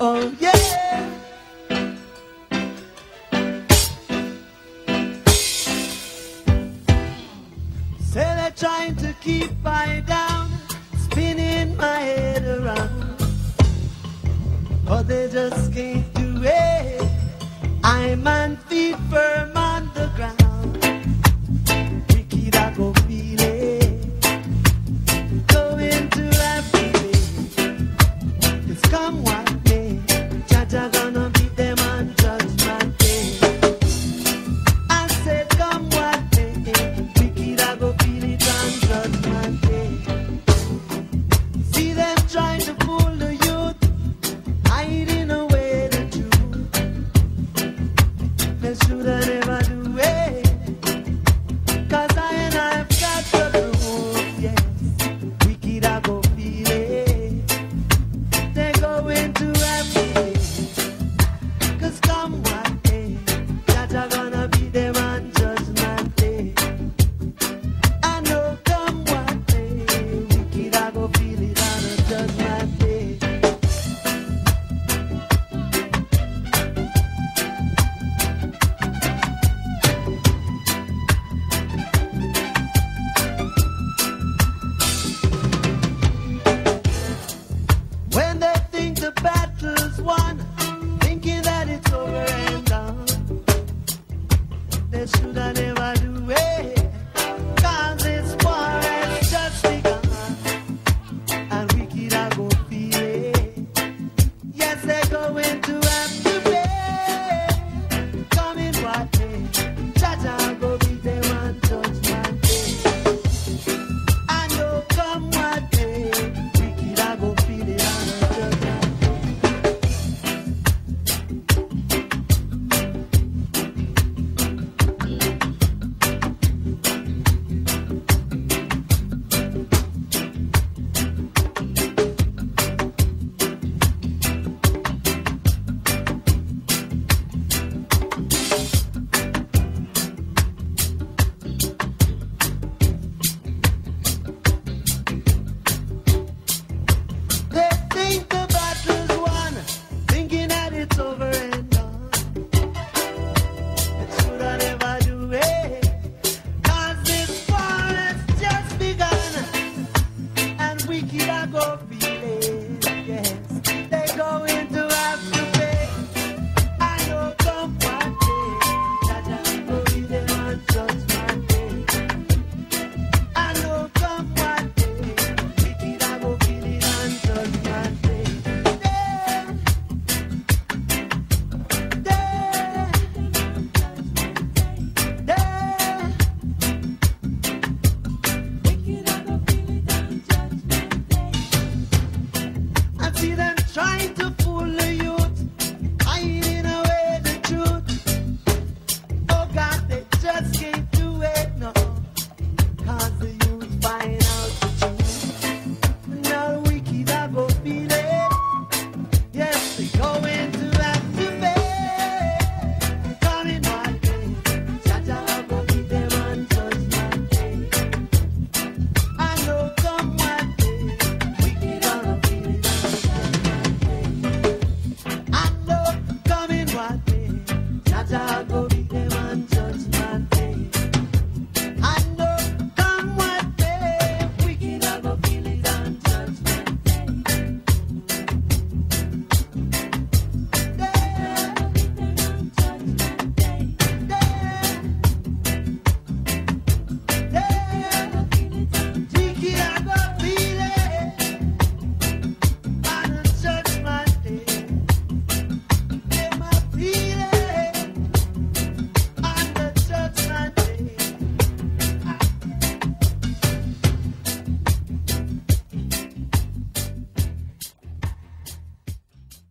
Oh yeah. Say they're trying to keep I down, spinning my head around, but they just can't do it.